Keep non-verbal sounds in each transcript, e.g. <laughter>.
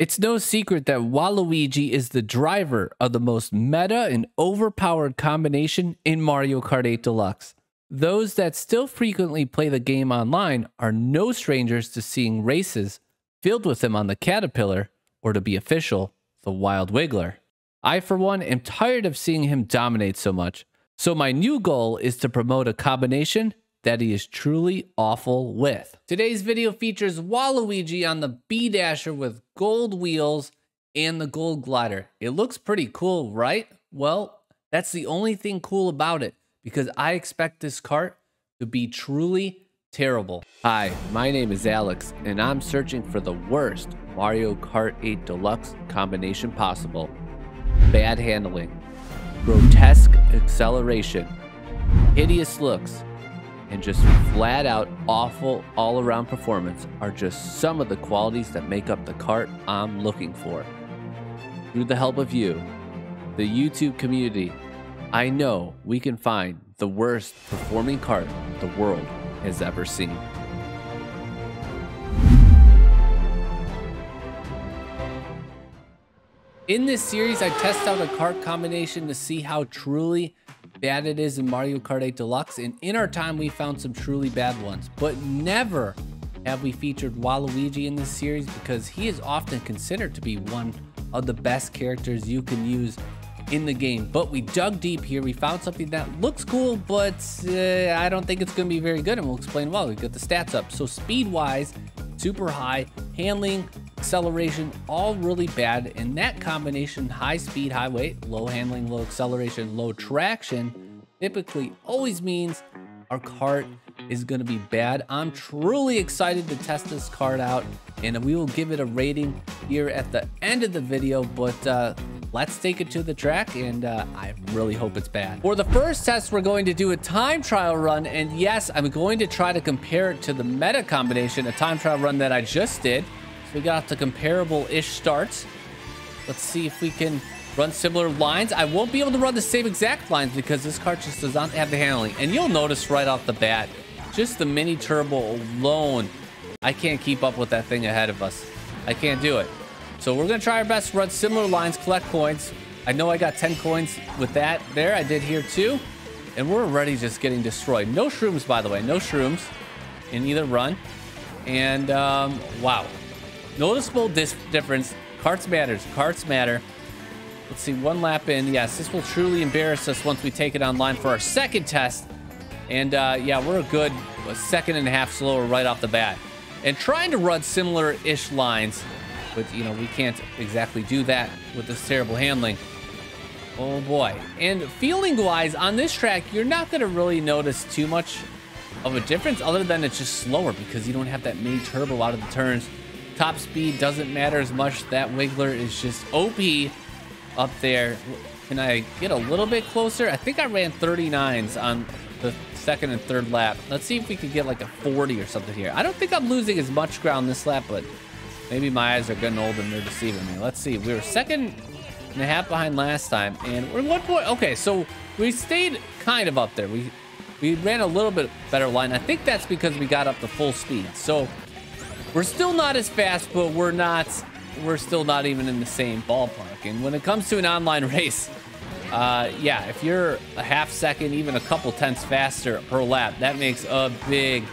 It's no secret that Waluigi is the driver of the most meta and overpowered combination in Mario Kart 8 Deluxe. Those that still frequently play the game online are no strangers to seeing races filled with him on the Caterpillar, or to be official, the Wild Wiggler. I, for one, am tired of seeing him dominate so much, so my new goal is to promote a combination that he is truly awful with. Today's video features Waluigi on the B-Dasher with gold wheels and the gold glider. It looks pretty cool, right? Well, that's the only thing cool about it because I expect this cart to be truly terrible. Hi, my name is Alex and I'm searching for the worst Mario Kart 8 Deluxe combination possible. Bad handling, grotesque acceleration, hideous looks, and just flat out awful all around performance are just some of the qualities that make up the cart I'm looking for. Through the help of you, the YouTube community, I know we can find the worst performing cart the world has ever seen. In this series, I test out a cart combination to see how truly bad it is in Mario Kart 8 Deluxe, and in our time we found some truly bad ones, but never have we featured Waluigi in this series because he is often considered to be one of the best characters you can use in the game. But we dug deep here, we found something that looks cool, but uh, I don't think it's going to be very good, and we'll explain why. We got the stats up. So speed-wise, super high, handling, acceleration, all really bad. And that combination, high speed, high weight, low handling, low acceleration, low traction, typically always means our cart is going to be bad. I'm truly excited to test this cart out and we will give it a rating here at the end of the video, but uh, let's take it to the track and uh, I really hope it's bad. For the first test, we're going to do a time trial run and yes, I'm going to try to compare it to the meta combination, a time trial run that I just did. We got the comparable-ish starts. Let's see if we can run similar lines. I won't be able to run the same exact lines because this cart just does not have the handling. And you'll notice right off the bat, just the mini turbo alone, I can't keep up with that thing ahead of us. I can't do it. So we're to try our best to run similar lines, collect coins. I know I got 10 coins with that there. I did here too. And we're already just getting destroyed. No shrooms, by the way. No shrooms in either run. And, um, wow. Noticeable difference. Carts matters. Carts matter. Let's see, one lap in. Yes, this will truly embarrass us once we take it online for our second test. And uh, yeah, we're a good a second and a half slower right off the bat. And trying to run similar-ish lines, but you know, we can't exactly do that with this terrible handling. Oh boy. And feeling-wise, on this track, you're not going to really notice too much of a difference other than it's just slower because you don't have that mini turbo out of the turns. Top speed doesn't matter as much. That Wiggler is just OP up there. Can I get a little bit closer? I think I ran 39s on the second and third lap. Let's see if we can get like a 40 or something here. I don't think I'm losing as much ground this lap, but maybe my eyes are getting old and they're deceiving me. Let's see. We were second and a half behind last time, and we're one point. Okay, so we stayed kind of up there. We we ran a little bit better line. I think that's because we got up to full speed. So we're still not as fast, but we're not, we're still not even in the same ballpark. And when it comes to an online <laughs> race, uh, yeah, if you're a half second, even a couple tenths faster per lap, that makes a big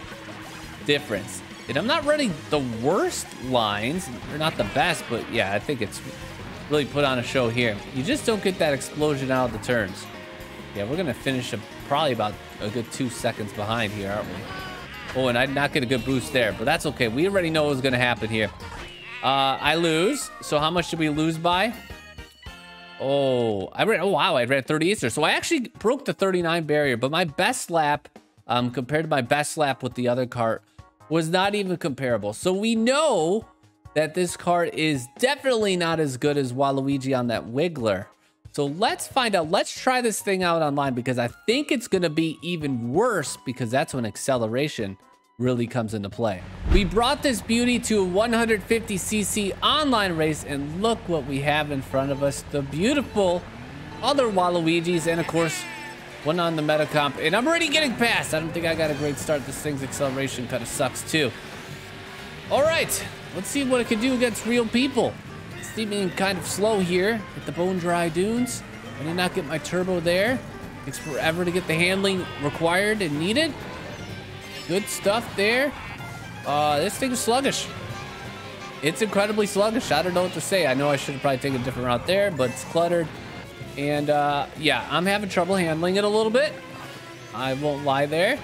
difference. And I'm not running the worst lines. They're not the best, but yeah, I think it's really put on a show here. You just don't get that explosion out of the turns. Yeah, we're going to finish probably about a good two seconds behind here, aren't we? Oh, and I did not get a good boost there, but that's okay. We already know what's going to happen here. Uh, I lose. So how much did we lose by? Oh, I ran. Oh, wow. I ran 38 there. So I actually broke the 39 barrier, but my best lap um, compared to my best lap with the other cart was not even comparable. So we know that this cart is definitely not as good as Waluigi on that Wiggler. So let's find out. Let's try this thing out online because I think it's going to be even worse because that's when acceleration really comes into play. We brought this beauty to a 150cc online race and look what we have in front of us. The beautiful other Waluigis and of course one on the Metacomp and I'm already getting past. I don't think I got a great start. This thing's acceleration kind of sucks too. All right, let's see what it can do against real people. Being kind of slow here at the Bone Dry Dunes. I did not get my turbo there. Takes forever to get the handling required and needed. Good stuff there. Uh, this thing is sluggish. It's incredibly sluggish. I don't know what to say. I know I should have probably taken a different route there, but it's cluttered. And uh, yeah, I'm having trouble handling it a little bit. I won't lie there.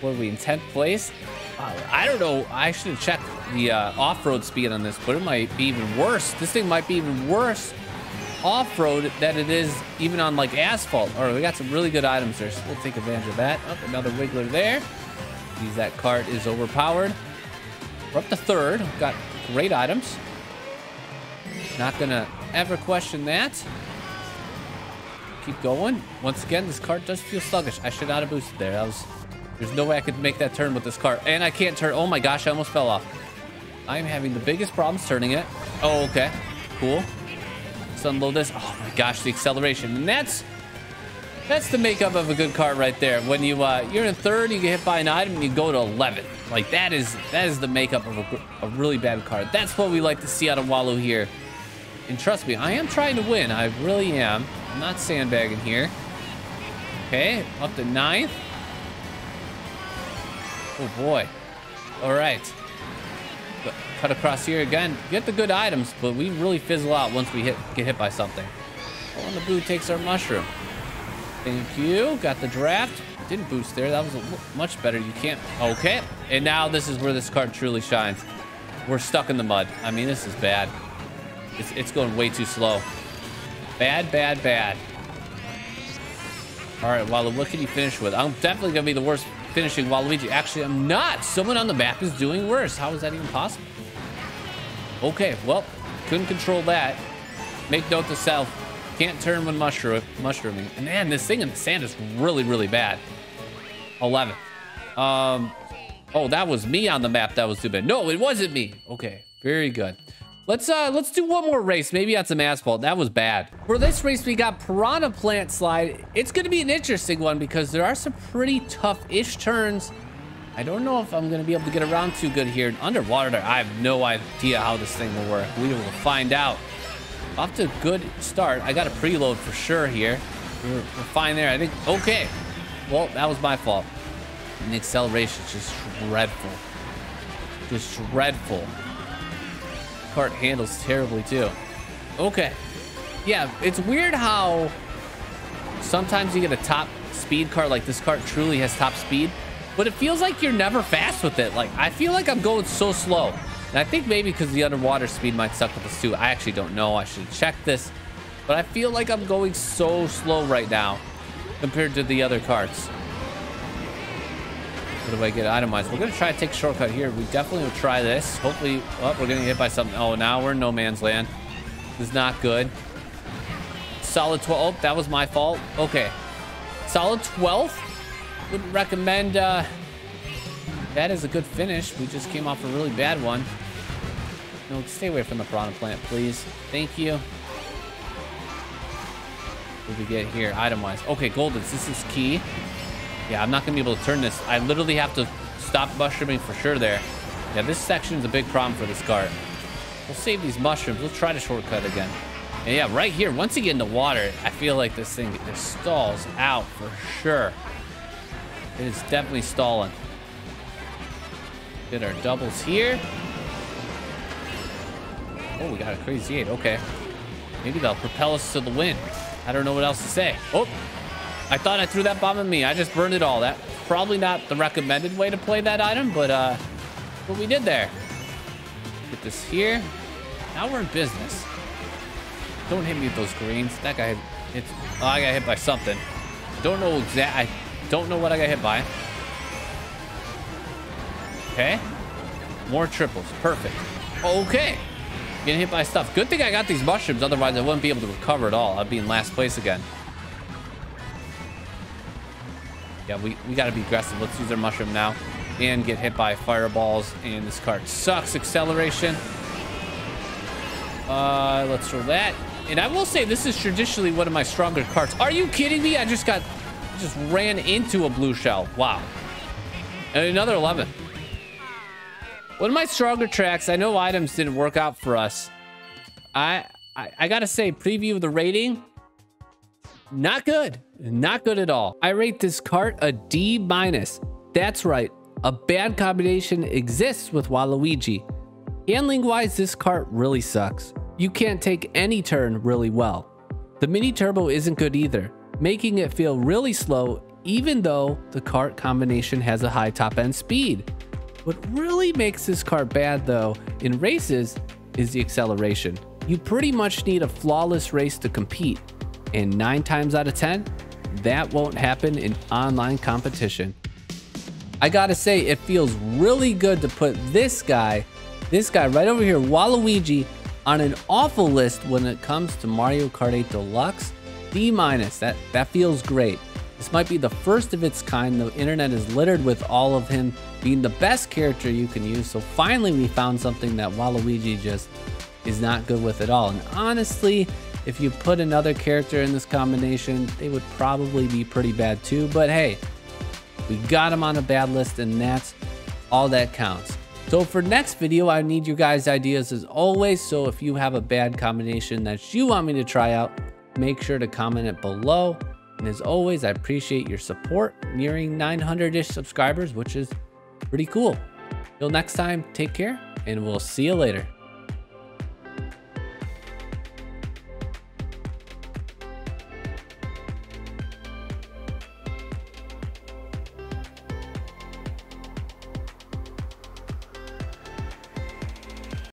What are we in 10th place? Uh, I don't know. I should have checked the uh, off-road speed on this, but it might be even worse. This thing might be even worse off-road than it is even on like asphalt. All right, we got some really good items there, so we'll take advantage of that. Oh, another wiggler there. Means that cart is overpowered. We're up to third. We've got great items. Not gonna ever question that. Keep going. Once again, this cart does feel sluggish. I should not have boosted there. That was there's no way I could make that turn with this cart. And I can't turn. Oh my gosh, I almost fell off. I'm having the biggest problems turning it. Oh, okay. Cool. Let's unload this. Oh my gosh, the acceleration. And that's that's the makeup of a good cart right there. When you uh, you're in third, you get hit by an item, and you go to 11. Like that is that is the makeup of a, a really bad cart. That's what we like to see out of Wallow here. And trust me, I am trying to win. I really am. I'm not sandbagging here. Okay, up to ninth. Oh boy. All right. Cut across here again. Get the good items, but we really fizzle out once we hit get hit by something. Oh, and the blue takes our mushroom. Thank you. Got the draft. Didn't boost there. That was much better. You can't. Okay. And now this is where this card truly shines. We're stuck in the mud. I mean, this is bad. It's, it's going way too slow. Bad, bad, bad. All right, Waluigi, what can you finish with? I'm definitely going to be the worst finishing Waluigi. Actually, I'm not. Someone on the map is doing worse. How is that even possible? Okay, well, couldn't control that. Make note to self. Can't turn when mushroom, mushrooming. And man, this thing in the sand is really, really bad. 11. Um, oh, that was me on the map that was too bad. No, it wasn't me. Okay, very good. Let's uh let's do one more race, maybe on some asphalt. That was bad. For this race, we got Piranha Plant Slide. It's gonna be an interesting one because there are some pretty tough-ish turns. I don't know if I'm gonna be able to get around too good here. Underwater I have no idea how this thing will work. We will find out. Off to a good start. I got a preload for sure here. We're, we're fine there. I think, okay. Well, that was my fault. And the acceleration is just dreadful. Just dreadful cart handles terribly too. Okay. Yeah, it's weird how sometimes you get a top speed cart like this cart truly has top speed, but it feels like you're never fast with it. Like, I feel like I'm going so slow. And I think maybe because the underwater speed might suck with this too. I actually don't know. I should check this. But I feel like I'm going so slow right now compared to the other carts. What do I get itemized? We're going to try to take a shortcut here. We definitely will try this. Hopefully, oh, we're getting hit by something. Oh, now we're in no man's land. This is not good. Solid 12. Oh, that was my fault. Okay. Solid 12th. Wouldn't recommend uh, that is a good finish. We just came off a really bad one. No, stay away from the piranha plant, please. Thank you. What do we get here? Item-wise. Okay, Goldens. This is key. Yeah, I'm not going to be able to turn this. I literally have to stop mushrooming for sure there. Yeah, this section is a big problem for this cart. We'll save these mushrooms. We'll try to shortcut again. And yeah, right here, once you get in the water, I feel like this thing just stalls out for sure. It is definitely stalling. Get our doubles here. Oh, we got a crazy eight. Okay. Maybe they'll propel us to the wind. I don't know what else to say. Oh, I thought I threw that bomb at me. I just burned it all. That probably not the recommended way to play that item, but uh, what we did there. Get this here. Now we're in business. Don't hit me with those greens. That guy, it's, oh, I got hit by something. Don't know exact, I don't know what I got hit by. Okay. More triples. Perfect. Okay. Getting hit by stuff. Good thing I got these mushrooms. Otherwise, I wouldn't be able to recover at all. I'd be in last place again. Yeah, we, we got to be aggressive. Let's use our mushroom now and get hit by fireballs. And this card sucks. Acceleration. Uh, let's roll that. And I will say this is traditionally one of my stronger cards. Are you kidding me? I just got, just ran into a blue shell. Wow. And another 11. One of my stronger tracks. I know items didn't work out for us. I, I, I gotta say, preview of the rating, not good. Not good at all. I rate this cart a D minus. That's right. A bad combination exists with Waluigi. Handling wise, this cart really sucks. You can't take any turn really well. The mini turbo isn't good either, making it feel really slow even though the cart combination has a high top end speed. What really makes this cart bad though in races is the acceleration. You pretty much need a flawless race to compete, and 9 times out of 10, that won't happen in online competition. I gotta say, it feels really good to put this guy, this guy right over here, Waluigi, on an awful list when it comes to Mario Kart 8 Deluxe. D minus, that, that feels great. This might be the first of its kind. The internet is littered with all of him being the best character you can use. So finally we found something that Waluigi just is not good with at all. And honestly, if you put another character in this combination, they would probably be pretty bad too. But hey, we got them on a bad list and that's all that counts. So for next video, I need your guys' ideas as always. So if you have a bad combination that you want me to try out, make sure to comment it below. And as always, I appreciate your support, nearing 900-ish subscribers, which is pretty cool. Till next time, take care, and we'll see you later.